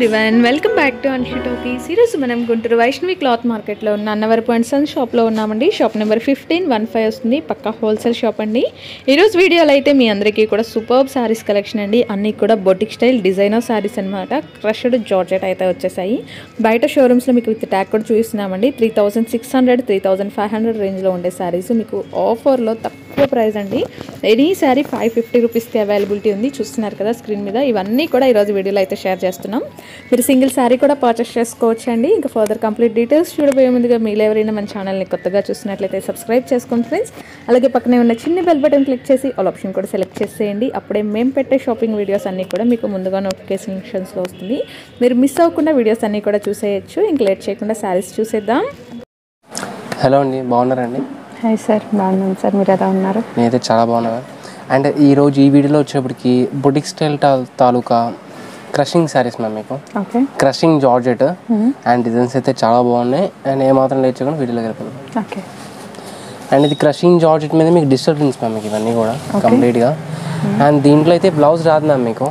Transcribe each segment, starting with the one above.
Everyone welcome back to Anshi talkies ఈరోజు మనం Guntur Vaishnavi cloth మార్కెట్లో ఉన్న అన్నవరపు అండ్ సన్ షాప్లో ఉన్నామండి. Shop number fifteen one five వస్తుంది. పక్క హోల్సేల్ షాప్ అండి. ఈరోజు వీడియోలో అయితే మీ అందరికీ కూడా సూపర్బ్ శారీస్ కలెక్షన్ అండి. అన్నీ కూడా బొటిక్ స్టైల్ డిజైనర్ శారీస్ అనమాట క్రష్డ్ జార్జెట్ అయితే వచ్చేసాయి. బయట షోరూమ్స్లో మీకు విత్ ట్యాగ్ కూడా చూపిస్తున్నామండి. Three thousand six hundred three thousand five hundred రేంజ్లో ఉండే శారీస్ మీకు ఆఫర్లో తక్కువ ప్రైస్ అండి. ఎనీ శారీ ఫైవ్ ఫిఫ్టీ రూపీస్కి అవైలబిలిటీ ఉంది. చూస్తున్నారు కదా స్క్రీన్ మీద. ఇవన్నీ కూడా ఈరోజు వీడియోలో అయితే షేర్ చేస్తున్నాం. మీరు సింగిల్ శారీ కూడా పర్చేస్ చేసుకోవచ్చు అండి ఇంకా ఫర్దర్ కంప్లీట్ డీటెయిల్స్ చూడబోయే ముందుగా మీరు ఎవరైనా మన ఛానల్ని కొత్తగా చూసినట్లయితే సబ్స్క్రైబ్ చేసుకోండి ఫ్రెండ్స్ అలాగే పక్కనే ఉన్న చిన్న బెల్ బటన్ క్లిక్ చేసి ఆల్ ఆప్షన్ కూడా సెలెక్ట్ చేసేయండి. అప్పుడే మేము పెట్టే షాపింగ్ వీడియోస్ అన్నీ కూడా మీకు ముందుగా నోటిఫికేషన్స్లో వస్తుంది. మీరు మిస్ అవ్వకుండా వీడియోస్ అన్నీ కూడా చూసేయచ్చు. ఇంక లేట్ చేయకుండా శారీస్ చూసేద్దాం. హలో అండి. బాగున్నారండి హాయ్ సార్ బాగున్నాను సార్. మీరు ఎలా ఉన్నారు? నేనైతే చాలా బాగున్నాను అండ్ ఈరోజు ఈ వీడియోలో వచ్చేప్పటికి బుటిక్ స్టైల్ తాలూకా క్రషింగ్ శారీస్ మ్యామ్ మీకు. Okay. Crushing georgette and designs అయితే చాలా బాగున్నాయి. అండ్ ఏమాత్రం లేచకుండా వీడియోలోకి వెళ్ళిపోతాం ఓకే. అండ్ ఇది క్రషింగ్ జార్జెట్ మీద మీకు ప్రింట్స్ మ్యామ్ మీకు ఇవన్నీ కూడా కంప్లీట్గా. అండ్ దీంట్లో అయితే బ్లౌజ్ రాదు మ్యామ్ మీకు.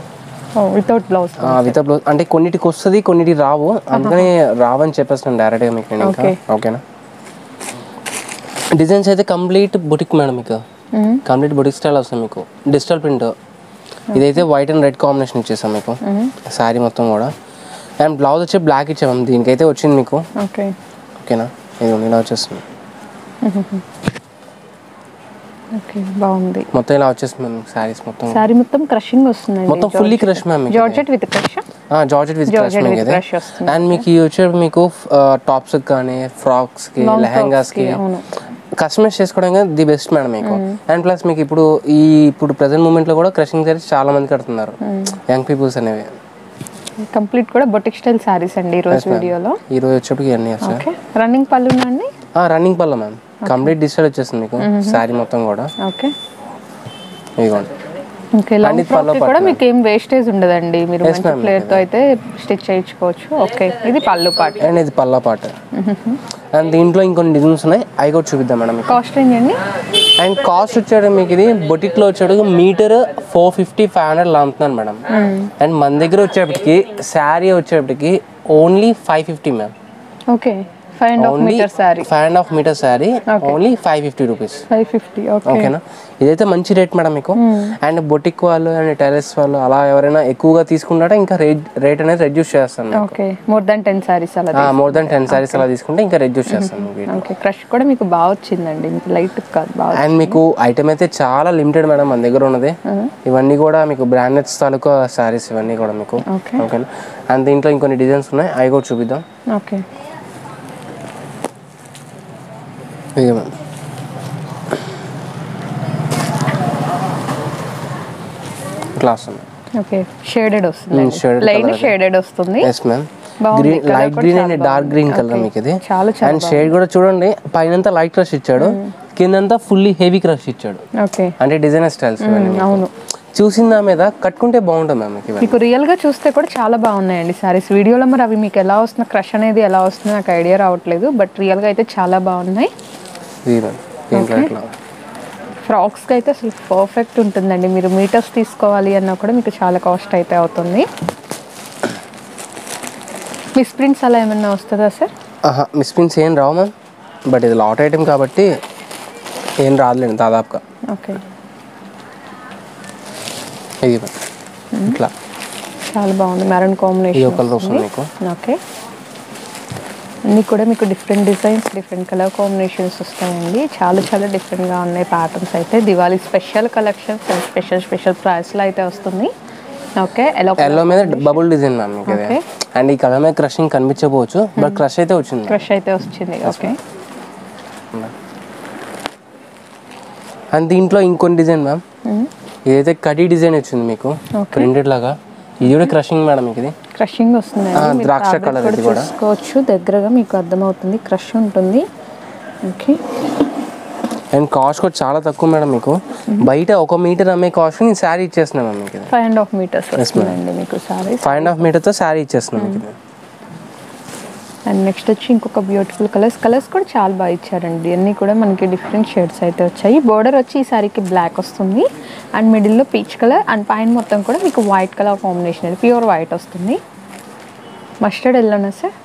Without blouse. With blouse. అంటే కొన్నిటికి వస్తుంది కొన్నిటికి రావు. అందుకని రావని చెప్పేస్తాను డైరెక్ట్గా మీకు నేను. ఓకేనా? డిజైన్స్ అయితే కంప్లీట్ బుటిక్ మేడం మీకు. కంప్లీట్ బుటిక్ స్టైల్ వస్తుంది మీకు. Digital print. ఇదైతే వైట్ అండ్ రెడ్ కాంబినేషన్ ఇచ్చేసాం మీకు. శారీ మొత్తం కూడా. అండ్ బ్లౌజ్ వచ్చి బ్లాక్ ఇచ్చాము దీనికైతే వచ్చింది మీకు. ఓకే. ఓకేనా? ఇది ఇలా వచ్చేస్తుంది ఓకే బాగుంది. మొత్తం ఇలా వచ్చేస్తుంది శారీస్ మొత్తం. సారీ మొత్తం క్రషింగ్ వస్తుందండి. మొత్తం fully crush ma'am georgette with crush georgette with crush మీకు ఇది వస్తుంది. అండ్ మీకు ఇవి వచ్చే మీకు టాప్స్ కానీ ఫ్రాక్స్కి లెహంగాస్కి. కస్టమైజ్ చేసుకోవడానికి ది బెస్ట్ మేడం మీకు. అండ్ ప్లస్ మీకు ఇప్పుడు ఈ ఇప్పుడు ప్రజెంట్ మూమెంట్లో కూడా క్రషింగ్ సారీస్ చాలా మంది కడుతున్నారు. యంగ్ పీపుల్స్ అనేవి. కంప్లీట్ కూడా బొటిక్ స్టైల్ సారీస్ అండి ఈ రోజు వీడియోలో. ఈ రోజు వచ్చేప్పటికి ఇవన్నీ ఓకే రన్నింగ్ పళ్ళు అండి? Running pallu ma'am complete digital వచ్చేస్తుంది మీకు. శారీ మొత్తం కూడా. ఓకే ఇదిగోండి. పళ్ళు కూడా మీకు ఏం వేస్టేజ్ ఉండదండి. మీరు మంచి ప్లేయర్తో అయితే స్టిచ్ చేయించుకోవచ్చు. ఓకే ఇది పళ్ళు పాట. అండ్ ఇది పల్లా పాట. అండ్ దీంట్లో ఇంకొన్ని డిజైన్స్ ఉన్నాయి. అవి కూడా చూపిద్దాం మేడం కాస్ట్ రేంజ్ అండి అండ్ కాస్ట్ వచ్చాడు మీకు ఇది బొటిక్లో వచ్చాడు metre four fifty five hundred అమ్ముతున్నాను మేడం. అండ్ మన దగ్గర వచ్చేప్పటికి శారీ వచ్చేప్పటికి only five fifty ma'am okay five and half metre sari five and half metre sari only five fifty rupees five fifty okay ఓకేనా ఇదైతే మంచి రేట్ మేడం మీకు. And boutique వాళ్ళు అండ్ టెరెస్ వాళ్ళు అలా ఎవరైనా ఎక్కువగా తీసుకుంటారా? ఇంకా రేట్ రేట్ అనేది రెడ్యూస్ చేస్తాను okay more than ten saris అలా మోర్ దాన్ టెన్ సారీస్ అలా తీసుకుంటే ఇంకా రెడ్యూస్ చేస్తాను ఓకే క్రష్ కూడా మీకు బాగా వచ్చిందండి. లైట్ కాదు బాగా అండ్ మీకు ఐటమ్ అయితే చాలా లిమిటెడ్ మేడం మన దగ్గర ఉన్నది. ఇవన్నీ కూడా మీకు బ్రాండెడ్స్ తాలూకా శారీస్ ఇవన్నీ కూడా మీకు. ఓకే ఓకేనా అండ్ దీంట్లో ఇంకొన్ని డిజైన్స్ ఉన్నాయి. అవి కూడా చూపిద్దాం. ఓకే ఇట్లా వస్తుంది ఓకే షేడెడ్ వస్తుంది. Mm, line colour. షేడెడ్ వస్తుంది. Yes ma'am. Green light green and dark green colour మీకు ఇది అండ్ షేడ్ కూడా చూడండి పైనంతా లైట్ క్రష్ ఇచ్చాడు. కిందంతా ఫుల్లీ హెవీ క్రష్ ఇచ్చాడు. ఓకే అంటే డిజైనర్ స్టైల్స్ ఇవన్నీ మీకు. అవును. చూసిన దాని మీద కట్టుకుంటే బాగుంటుంది మ్యామ్ మీకు రియల్గా చూస్తే కూడా చాలా బాగున్నాయండి సారీస్ వీడియోలో మరి అవి మీకు ఎలా వస్తున్న క్రష్ అనేది ఎలా వస్తుందో నాకు ఐడియా రావట్లేదు బట్ రియల్గా అయితే చాలా బాగున్నాయి. ఇది మ్యామ్ దీంట్లో ఇట్లా ఫ్రాక్స్కి అయితే అసలు పర్ఫెక్ట్ ఉంటుందండి. మీరు మీటర్స్ తీసుకోవాలి అన్నా కూడా మీకు చాలా కాస్ట్ అయితే అవుతుంది. మిస్ ప్రింట్స్ అలా ఏమన్నా వస్తుందా సార్ మిస్ ప్రింట్స్ ఏం రావు మ్యామ్ బట్ ఇది లాట్ ఐటమ్ కాబట్టి ఏం రాదులేండి దాదాపుగా. ఓకే ఇది. ఇట్లా. చాలా బాగుంది. మెరూన్ ఈ కాంబినేషన్ కలర్ వస్తుంది. మీకు. ఓకే అన్నీ కూడా మీకు different designs different colour combinations వస్తాయండి. చాలా చాలా డిఫరెంట్గా ఉన్నాయి ప్యాటర్న్స్ అయితే. Diwali special collections special special ప్రైస్లో అయితే వస్తుంది. ఓకే ఎలా ఎల్లో మీద బబుల్ డిజైన్ మ్యామ్ మీకు ఇది. అండ్ ఈ కలర్ మీద క్రషింగ్ కనిపించకపోవచ్చు బట్ క్రష్ అయితే వచ్చింది. ఫ్రెష్ అయితే వచ్చింది. ఓకే అండ్ దీంట్లో ఇంకొన్ని డిజైన్ మ్యామ్. ఇదైతే కడీ డిజైన్ వచ్చింది మీకు. ప్రింటెడ్ లాగా. ఇది కూడా క్రషింగ్ మేడం మీకు ఇది. క్రషింగ్ వస్తుంది ద్రాక్ష colour ఇది కూడా. చూసుకోవచ్చు. దగ్గరగా మీకు అర్థమవుతుంది. క్రష్ ఉంటుంది. ఓకే అండ్ కాస్ట్ కూడా చాలా తక్కువ మేడం మీకు. బయట ఒక మీటర్ అమ్మే కాస్ట్ నేను శారీ ఇచ్చేస్తున్నాను మీకు ఫైవ్ అండ్ హాఫ్ మీటర్స్ వస్తుందండి మీకు సారీ ఫైవ్ అండ్ హాఫ్ మీటర్తో శారీ ఇచ్చేస్తున్నాను మీకు అండ్ నెక్స్ట్ వచ్చి ఇంకొక బ్యూటిఫుల్ కలర్స్ కలర్స్ కూడా చాలా బాగా ఇచ్చారండి. అన్నీ కూడా మనకి డిఫరెంట్ షేడ్స్ అయితే వచ్చాయి. బోర్డర్ వచ్చి ఈ సారీకి బ్లాక్ వస్తుంది. అండ్ మిడిల్లో పీచ్ కలర్ అండ్ పైన మొత్తం కూడా మీకు white colour combination pure white వస్తుంది. Mustard ఎల్లోనా sir?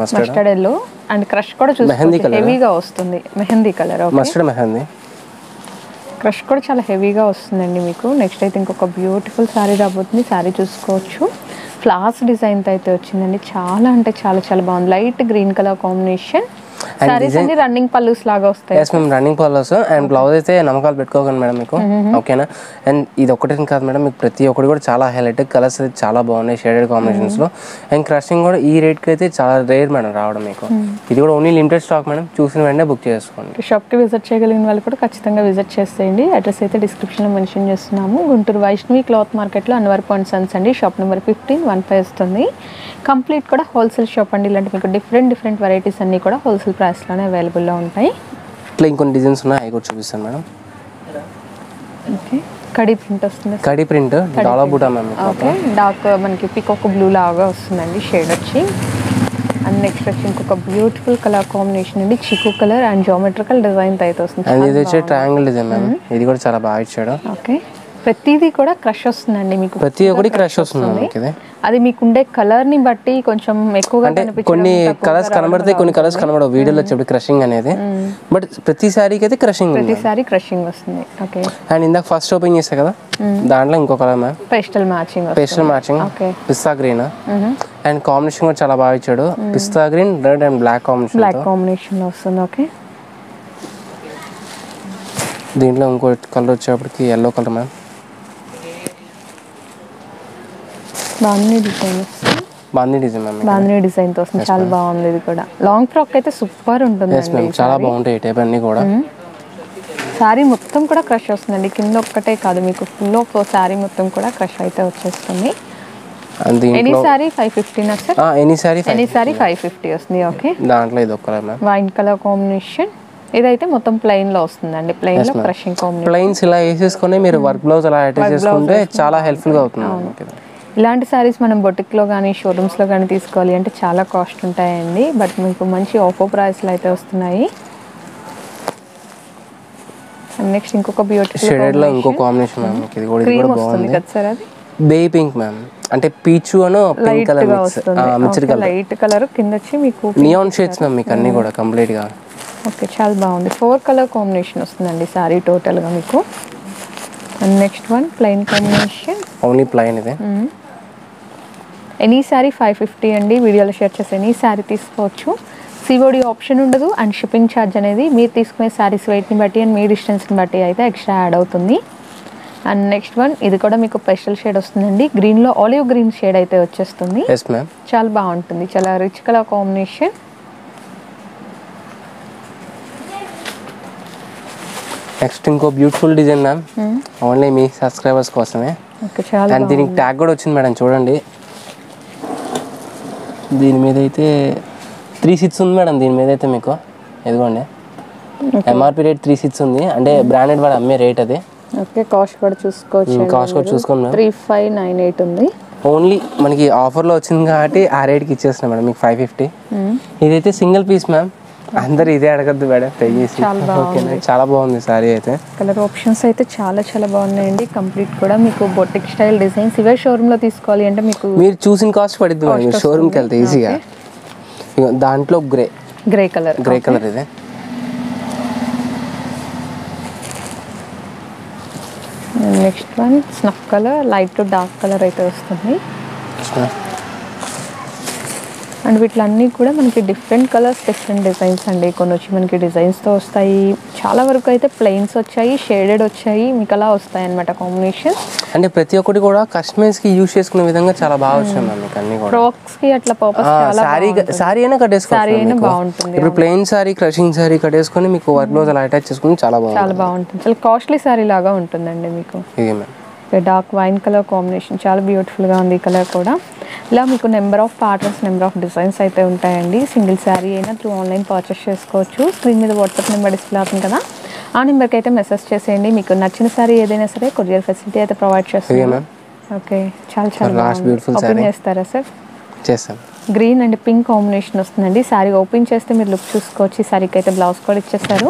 Mustard yellow and crush కూడా చూసుకోవచ్చు. హెవీగా వస్తుంది. Mehndi colour mustard mehndi. Crush కూడా చాలా హెవీగా వస్తుందండి మీకు. నెక్స్ట్ అయితే ఇంకొక బ్యూటిఫుల్ శారీ రాబోతుంది. శారీ చూసుకోవచ్చు. ఫ్లాస్ డిజైన్తో అయితే వచ్చిందండి. చాలా అంటే చాలా చాలా బాగుంది. Light green colour combination running pallus లాగా వస్తాయి. ఎస్ మేము రన్నింగ్ అండ్ బ్లౌజ్ అయితే నమ్మకాలు పెట్టుకోకండి మేడం మీకు. ఓకేనా అండ్ ఇది ఒకటే కాదు మేడం మీకు ప్రతి ఒక్కటి కూడా చాలా హైలైట్ కలర్స్ అయితే చాలా బాగున్నాయి షేడెడ్ కాంబినేషన్స్లో. అండ్ క్రషింగ్ కూడా ఈ రేట్కి అయితే చాలా రేర్ మేడం రావడం మీకు. ఇది కూడా ఓన్లీ లిమిటెడ్ స్టాక్ మేడం. చూసిన వెంటనే బుక్ చేసుకోండి. షాప్కి విజిట్ చేయగలిగిన వాళ్ళు కూడా ఖచ్చితంగా విజిట్ చేసేయండి. అడ్రస్ అయితే డిస్క్రిప్షన్లో మెన్షన్ చేస్తున్నాము. గుంటూరు వైష్ణవి క్లాత్ మార్కెట్లో అన్వర్ పాయింట్ సన్స్ అండి. Shop number fifteen one five వస్తుంది. కంప్లీట్ కూడా హోల్సేల్ షాప్ అండి. ఇలాంటి మీకు డిఫరెంట్ డిఫరెంట్ వెరైటీస్ అన్నీ కూడా హోల్సేల్ ప్రైస్లోనే అవైలబుల్లో ఉంటాయి. ఇట్లా ఇంకొన్ని డిజైన్స్ ఉన్నాయి అవి కూడా చూపిస్తాను మేడం. ఓకే. కడీ ప్రింట్ వస్తుంది? కడి ప్రింట్ డాలా బూటా మ్యామ్ ఓకే. డార్క్ మనకి పికొక బ్లూ లాగా వస్తుందండి షేడ్ వచ్చి. అండ్ నెక్స్ట్ వచ్చి ఇంకొక బ్యూటిఫుల్ కలర్ కాంబినేషన్ అండి చిక్కు కలర్ అండ్ జామెట్రికల్ డిజైన్ అయితే వస్తుంది. అండ్ ఇది వచ్చి ట్రయాంగిల్ డిజైన్ మ్యామ్. ఇది కూడా చాలా బాగా ఇచ్చాడు. ఓకే. ప్రతిదీ కూడా క్రష్ వస్తుందండి మీకు ప్రతి ఒక్కటి క్రష్ వస్తుంది. అది మీకు ఉండే కలర్ని బట్టి కొంచెం ఎక్కువగా అంటే కొన్ని కలర్స్ కనబడతాయి కొన్ని కలర్స్ కనబడవు. వీడియోలో చెప్పి క్రషింగ్ అనేది. బట్ ప్రతి సారీకి అయితే క్రషింగ్ ప్రతిసారి క్రషింగ్ వస్తుంది. ఓకే అండ్ ఇందాక ఫస్ట్ ఓపెన్ చేసా కదా? దాంట్లో ఇంకో colour ma'am pastel matching pastel matching okay pista green and combination కూడా చాలా బాగా ఇచ్చాడు. Pista green red and black combination black combination వస్తుంది. ఓకే దీంట్లో ఇంకో కలర్ వచ్చేప్పటికి ఎల్లో కలర్ మ్యామ్ బాగుంది డిజైన్ వస్తుంది. బాందీ డిజైన్ మ్యామ్ బాగుంది డిజైన్తో వస్తుంది. చాలా బాగుంది ఇది కూడా. లాంగ్ ఫ్రాక్ అయితే సూపర్ మ్యామ్ చాలా బాగుంటాయి టైప్ అన్ని కూడా. శారీ మొత్తం కూడా క్రష్ వస్తుందండి. కింద ఒక్కటే కాదు మీకు ఫుల్ ఆఫ్ శారీ మొత్తం కూడా క్రష్ అయితే వచ్చేస్తుంది. And any sari five ఫిఫ్టీనా sir any sari any sari five fifty వస్తుంది ఓకే దాంట్లో ఇది ఒక colour ma'am wine colour combination ఇదైతే మొత్తం ప్లెయిన్లో వస్తుందండి. ప్లెయిన్లో క్రషింగ్ కాంబినేషన్ ప్లైన్స్ ఇలా వేసేసుకొని మీరు వర్క్ బ్లౌజ్ అలా అటాచ్ చేసుకుంటే చాలా హెల్ప్ఫుల్గా అవుతుంది. ఇలాంటి శారీస్ మనం బొటిక్లో కానీ షోరూమ్స్లో కానీ తీసుకోవాలి అంటే చాలా కాస్ట్ ఉంటాయండి. బట్ మీకు మంచి ఆఫర్ ప్రైస్లో అయితే వస్తున్నాయి. నెక్స్ట్ ఇంకొక బ్యూటిఫుల్ షేడెడ్లో ఇంకో కాంబినేషన్ మ్యామ్. ఇది కూడా ఇది క్రీమ్ కూడా వస్తుంది బాగుంది కదా సార్ అది? బే పింక్ మ్యామ్. అంటే పీచు అను పింక్ కలర్గా మిక్స్డ్ కలర్ లైట్ కలర్ కింద వచ్చి మీకు నియాన్ షేడ్స్ మ్యామ్ మీకు అన్ని కూడా కంప్లీట్గా. ఓకే చాలా బాగుంది. ఫోర్ కలర్ కాంబినేషన్ వస్తుందండి శారీ టోటల్గా మీకు. And next one plain combination only plain ఇది. ఎనీ శారీ ఫైవ్ ఫిఫ్టీ అండి. వీడియోలో షేర్ చేసే ఎనీ శారీ తీసుకోవచ్చు. సిఓడి ఆప్షన్ ఉండదు. అండ్ షిప్పింగ్ ఛార్జ్ అనేది మీరు తీసుకునే శారీస్ వెయిట్ని బట్టి అండ్ మీ డిస్టెన్స్ని బట్టి అయితే ఎక్స్ట్రా యాడ్ అవుతుంది. అండ్ నెక్స్ట్ వన్ ఇది కూడా మీకు స్పెషల్ షేడ్ వస్తుందండి. గ్రీన్లో ఆలివ్ గ్రీన్ షేడ్ అయితే వచ్చేస్తుంది. చాలా బాగుంటుంది. చాలా రిచ్ కలర్ కాంబినేషన్ నెక్స్ట్ ఇంకో బ్యూటిఫుల్ డిజైన్ మ్యామ్ ఓన్లీ మీ సబ్స్క్రైబర్స్ కోసమే. ఓకే చాలా అండ్ దీనికి ట్యాగ్ కూడా వచ్చింది మేడం చూడండి. దీని మీద అయితే త్రీ సిక్స్ ఉంది మేడం దీని మీద అయితే మీకు. ఇదిగోండి. ఎంఆర్పి రేట్ త్రీ సిక్స్ ఉంది. అంటే బ్రాండెడ్ వాడు అమ్మే రేట్ అది. ఓకే కాస్ట్ కూడా చూసుకోవచ్చు కాస్ట్ కూడా చూసుకోండి త్రీ ఫైవ్ నైన్ ఎయిట్ ఉంది. ఓన్లీ మనకి ఆఫర్లో వచ్చింది కాబట్టి ఆ రేట్కి ఇచ్చేస్తున్నాం మేడం మీకు ఫైవ్ ఫిఫ్టీ ఇదైతే సింగిల్ పీస్ మ్యామ్ అందరు ఇదే అడగద్దు మేడం పే చేసి. చాలా ఓకేనా? చాలా బాగుంది సారీ అయితే. కలర్ ఆప్షన్స్ అయితే చాలా చాలా బాగున్నాయండి. కంప్లీట్ కూడా మీకు బొటిక్ స్టైల్ డిజైన్స్ ఇవే షోరూంలో తీసుకోవాలి అంటే మీకు మీరు చూసిన కాస్ట్ పడుద్ది మేడం షోరూమ్కి వెళ్తే ఈజీగా ఇగో దాంట్లో grey grey colour grey colour ఇది. Next one snuff colour light to dark colour అయితే వస్తుంది. అండ్ వీటిలన్నీ కూడా మనకి డిఫరెంట్ కలర్స్ డిఫరెంట్ డిజైన్స్ అండి. కొన్ని వచ్చి మనకి డిజైన్స్తో వస్తాయి. చాలా వరకు అయితే ప్లెయిన్స్ వచ్చాయి షేడెడ్ వచ్చాయి. మీకు అలా వస్తాయి అనమాట కాంబినేషన్ అంటే ప్రతి ఒక్కటి కూడా కస్టమైజ్కి యూస్ చేసుకునే విధంగా చాలా బాగా మీకు అన్ని కూడా. ఫ్రాక్స్కి అట్లా పర్పస్ చాలా సారీ సారీ అయినా కట్టేసుకోవచ్చు Saree అయినా. బాగుంటుంది, ఇప్పుడు ప్లెయిన్ సారీ క్రషింగ్ సారీ కట్టేసుకొని మీకు వర్క్ బ్లౌజ్ అలా అటాచ్ చేసుకుని చాలా చాలా బాగుంటుంది. చాలా కాస్ట్లీ శారీ లాగా ఉంటుందండి మీకు. ఇది ma'am dark wine colour combination చాలా బ్యూటిఫుల్గా ఉంది ఈ కలర్ కూడా. ఇలా మీకు number of patterns number of designs అయితే ఉంటాయండి. సింగిల్ శారీ అయినా త్రూ ఆన్లైన్ పర్చేస్ చేసుకోవచ్చు. స్క్రీన్ మీద వాట్సాప్ నెంబర్ డిస్ప్లే అవుతుంది కదా? ఆ నెంబర్కి అయితే మెసేజ్ చేసేయండి. మీకు నచ్చిన శారీ ఏదైనా సరే కొరియర్ ఫెసిలిటీ అయితే ప్రొవైడ్ చేస్తాం. ఓకే. చాలా చాలా ఓపెన్. చేస్తారా సార్ చేస్తాం. గ్రీన్ అండ్ పింక్ కాంబినేషన్ వస్తుందండి. శారీ ఓపెన్ చేస్తే మీరు లుక్ చూసుకోవచ్చు. ఈ శారీకి అయితే బ్లౌజ్ కూడా ఇచ్చేస్తారు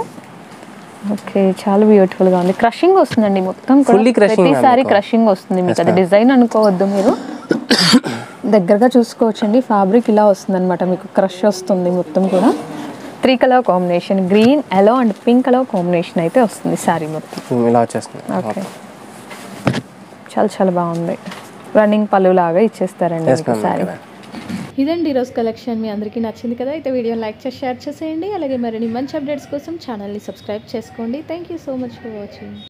ఓకే చాలా బ్యూటిఫుల్గా ఉంది. క్రషింగ్ వస్తుందండి మొత్తం కూడా. Fully crushing ప్రతి ma'am సారీ మీకు. క్రషింగ్ వస్తుంది మీకు. అది డిజైన్ అనుకోవద్దు మీరు. దగ్గరగా చూసుకోవచ్చండి. ఫ్యాబ్రిక్ ఇలా వస్తుంది అనమాట మీకు క్రష్ వస్తుంది మొత్తం కూడా. Three colour combination green yellow and pink colour combination అయితే వస్తుంది శారీ మొత్తం. ఇలా వచ్చేస్తుంది. ఓకే చాలా చాలా బాగుంది. రన్నింగ్ పళ్ళు లాగా ఇచ్చేస్తారండి శారీ మ్యామ్ ఇదండి ఈరోజు కలెక్షన్ మీ అందరికీ నచ్చింది కదా? అయితే వీడియో లైక్ చేసి షేర్ చేసేయండి. అలాగే మరిన్ని మంచి అప్డేట్స్ కోసం ఛానల్ని సబ్స్క్రైబ్ చేసుకోండి. Thank you so much for watching